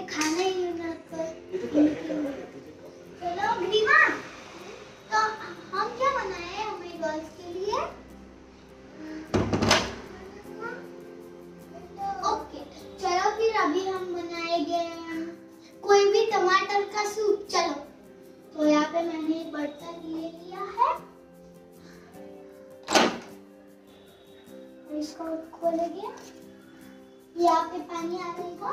मुझे खाना ही है ना चलो ग्रीमा तो हम क्या बनाए हमारी गर्ल्स के लिए? ओके चलो फिर अभी हम बनाएँगे कोई भी टमाटर का सूप, चलो। तो यहाँ पे मैंने एक बर्तन ले लिया है। इसको खोलेंगे यहाँ पे पानी आ जाएगा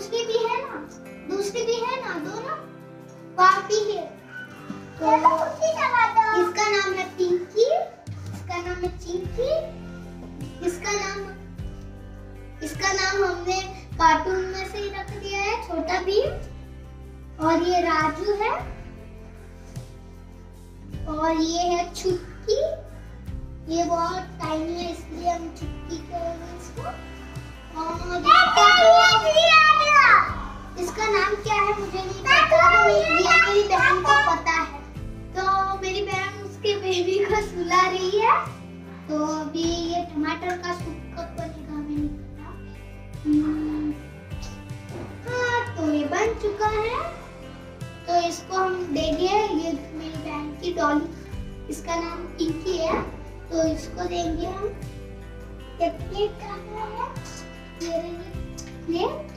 दूसरी भी है ना? दूसरी भी है ना? दो ना भी है। तो इसका नाम है पिंकी इसका नाम है चिंकी इसका नाम इसका नाम हमने कार्टून में से ही रख दिया है छोटा भीम और ये राजू है और ये है छुटकी ये बहुत टाइनी है इसलिए हम छुटकी करेंगे इसको। और इसका नाम क्या है? मुझे नहीं पता ये मेरी बहन को पता। है। तो मेरी बहन उसके बेबी को सुला रही है। तो अभी ये टमाटर का सूप कब बनेगा हमें नहीं पता। हम्म, हाँ तो ये बन चुका है। तो इसको हम देंगे ये मेरी बहन की डॉली। इसका नाम पिंकी है। तो इसको देंगे हम। एक प्लेट रखना है। ये प्लेट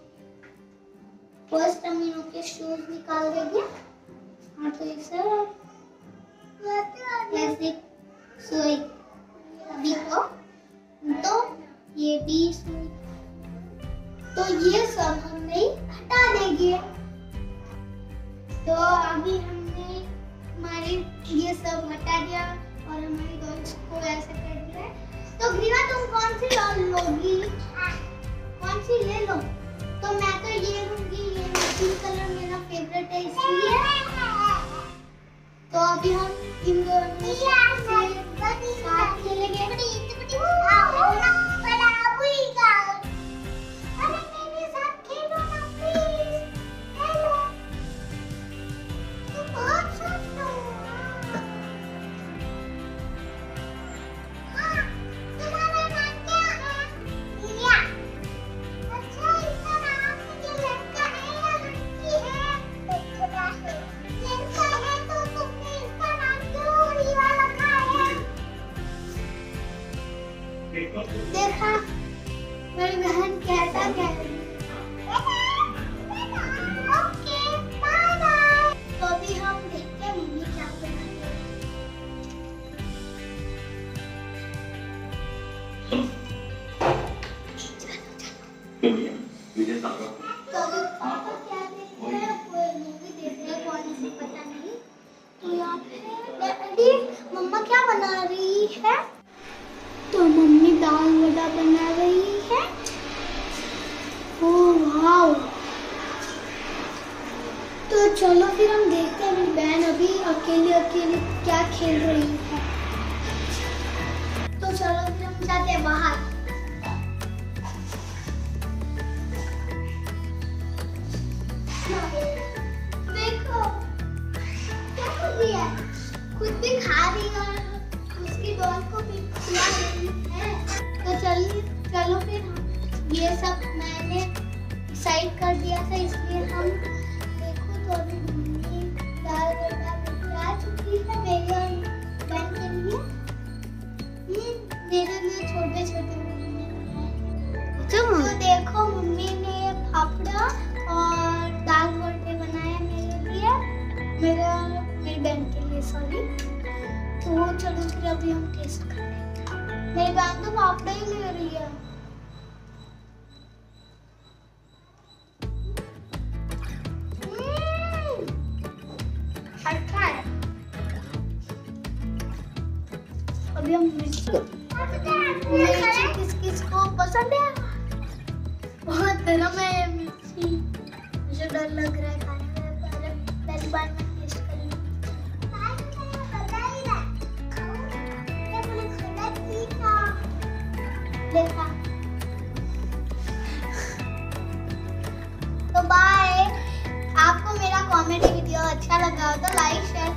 फ़र्स्ट हम के शूज़ निकाल देंगे हाँ तो ये सब। ऐसे सोए अभी तो तो ये भी तो ये सब हम नहीं हटा देंगे। तो अभी हमने हमारे ये सब हटा दिया और हमारी डॉल्स को ऐसे कर दिया तो ग्रीवा तुम कौन सी डॉल लोगी? तो अभी हम इन दोनों पता नहीं। तो यहाँ पे डैडी मम्मा क्या बना रही है? तो मम्मी दाल वड़ा बना रही है। Oh, wow. तो चलो फिर हम देखते हैं, मेरी बहन अभी अकेले अकेले क्या खेल रही है। तो चलो फिर हम जाते हैं बाहर। अभी हम टेस्ट करते हैं मेरी बहन तो पापड़ा ही ले रही है। हम्म, अच्छा है। अभी हम मिर्ची मिर्ची किस किस को पसंद है? बहुत गरम है मिर्ची। मुझे डर लग रहा है खाने में। पहले पहली बार मैं देखा। तो बाय आपको मेरा कॉमेडी वीडियो अच्छा लगा हो तो लाइक शेयर